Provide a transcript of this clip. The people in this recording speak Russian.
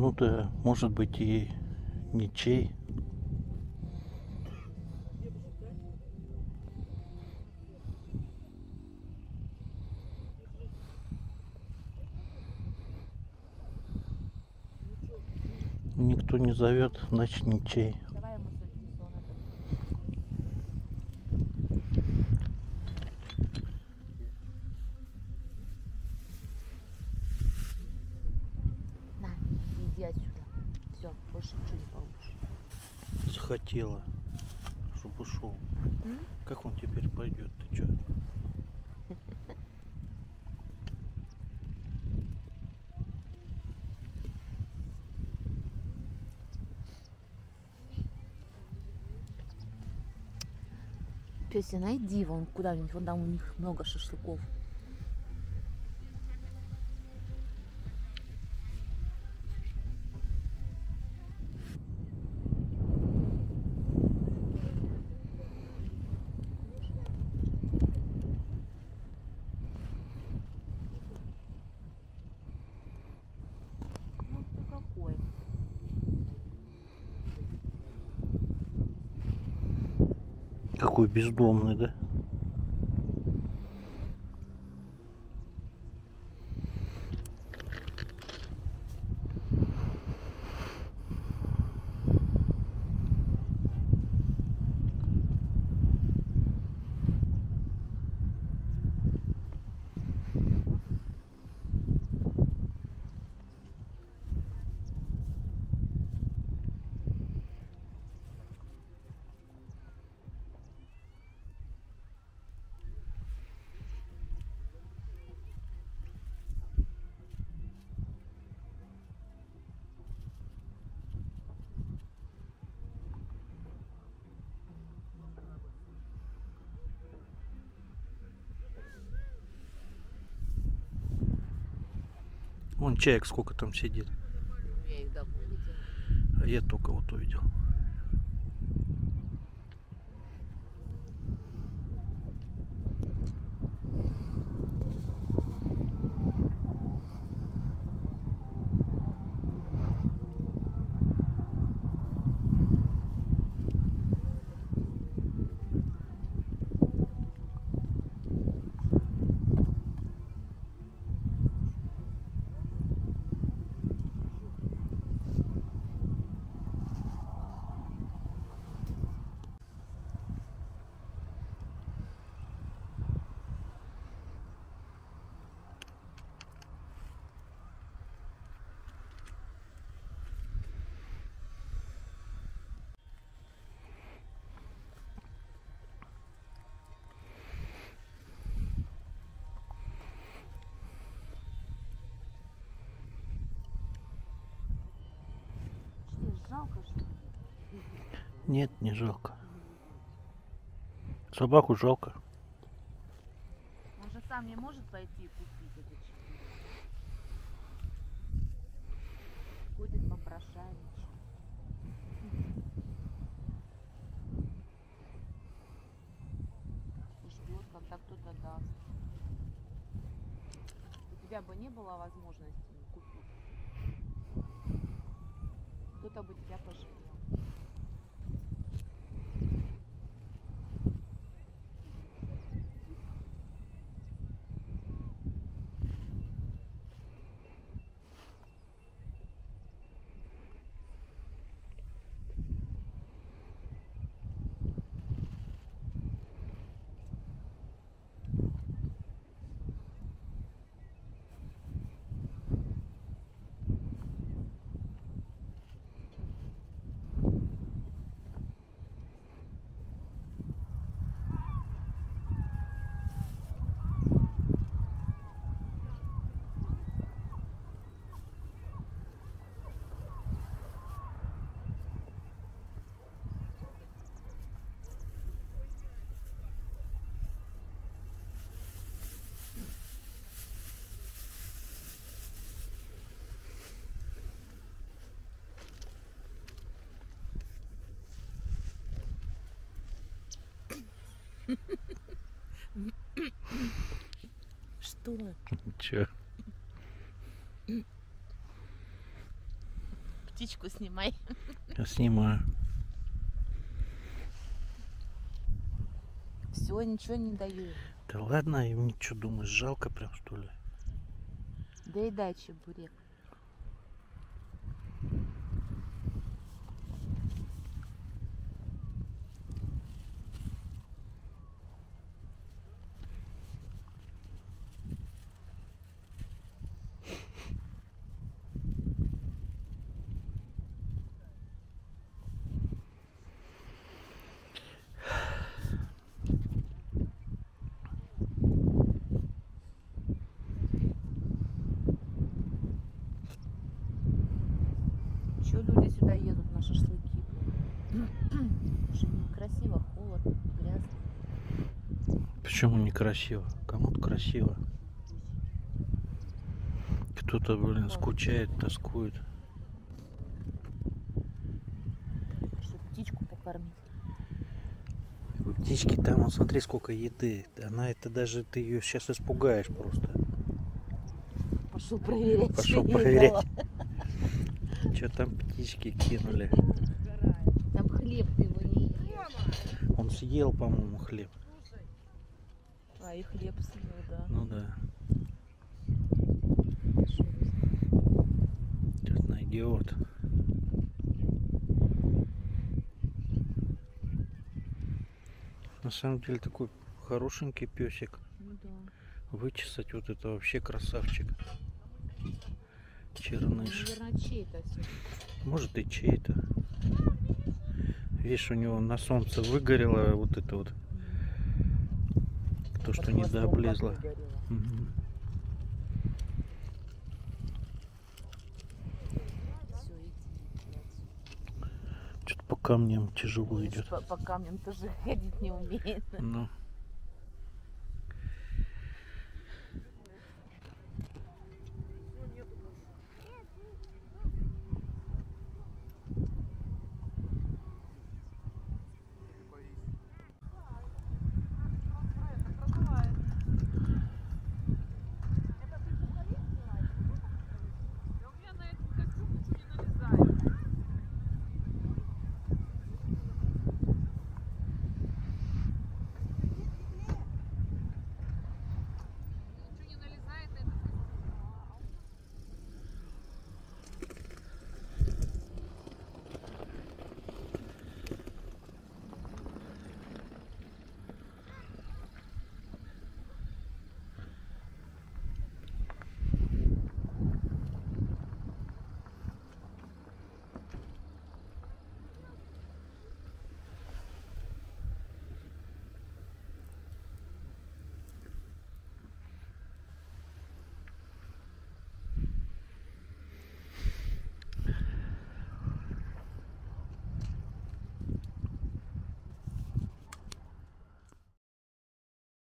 минуты, может быть и ничей. Никто не зовет, значит ничей. Захотела, чтобы ушел. М? Как он теперь пойдет? Ты что? Петя, найди вон куда-нибудь, вон там у них много шашлыков. Ну ты какой? Какой бездомный, да? Вон чаек сколько там сидит. Я их давно видела. А я только вот увидел. Что, жалко, что ли? Нет, не жалко. Собаку жалко. Он же сам не может пойти и купить этот шашлык. Ходит ждет, когда кто-то даст. У тебя бы не было возможности купить. Кто-то бы тебя Что? Че? птичку снимай. Я снимаю. Все, ничего не даю. Да ладно, им ничего думаешь, жалко прям что ли? Доедай чебурек. Чего люди сюда едут на шашлыки? Уже некрасиво, холодно, грязно. Почему некрасиво? Кому-то красиво. Кто-то, блин, скучает, тоскует. Чтобы птичку покормить. У птички там, вот смотри, сколько еды. Она это даже, ты ее сейчас испугаешь просто. Пошел проверять. Пошел что проверять. Что там птички кинули? Там хлеб ты его не ешь. Он съел, по-моему, хлеб. А, и хлеб съел, да. Ну да. Сейчас найдет. На самом деле такой хорошенький песик. Ну да. Вычесать вот это вообще красавчик. Черныш. Может и чей-то. Видишь, у него на солнце выгорело вот это вот, то, что не дооблезло. Иди. Что-то по камням тяжело идет. По, по камням тоже ходить не умеет. Ну,